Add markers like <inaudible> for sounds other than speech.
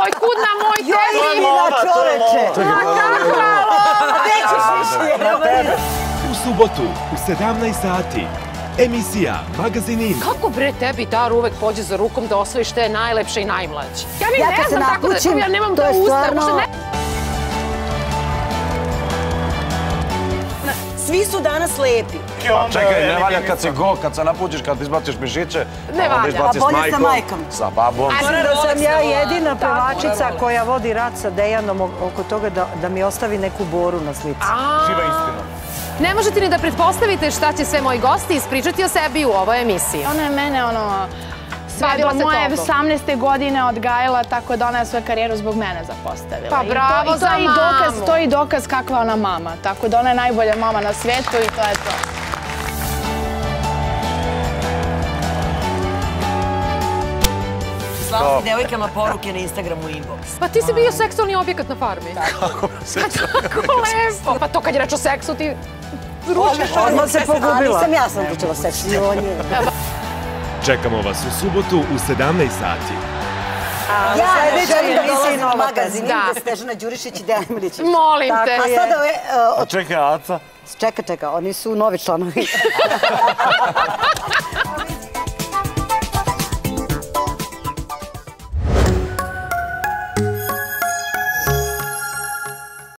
Joj, kud na moj Joj, tebi? Emina, čoveče! Nećeš više! U subotu u 17 sati emisija Magazin In. Kako bre tebi dar uvek pođe za rukom da osvojiš te najlepše i najmlađe? Ja Ja ne se znam tako da ja nemam to to je usta. stvarno- ne- Svi su danas lepi. Čekaj, ne valja kad si go, kad se napuđiš, kad izbaciš mišiće. Ne onda valja. A bolje sa majkom. Sa babom. Moram da sam ja jedina pevačica koja vodi rat sa Dejanom oko toga da, da mi ostavi neku boru na slici. Živa istina. Ne možete ni da pretpostavite šta će sve moji gosti ispričati o sebi u ovoj emisiji. Ona je mene ono sve Bavila do moje tobom. 18. godine odgajala, tako da ona je svoju karijeru zbog mene zapostavila. Pa I to- bravo i to, za je i dokaz, mamu. To je i dokaz kakva ona mama. Tako da ona je najbolja mama na svijetu i to je to. Slao si devojkama poruke na Instagramu inbox. Pa ti si bio seksualni objekat na farmi. Kako Kako lepo. Pa to kad je reč o seksu ti rušiš. Odmah se pogubila. nisam ja sam pričala seksi, on je. Čekamo vas u subotu u 17 sati. Ja ne želim da dolazim u magazin, Da. Stežana Đurišić i Dejan Milićić. Molim te. A sada, ove, uh, A čekaj, Aca. čeka, čeka, oni su novi članovi. <laughs>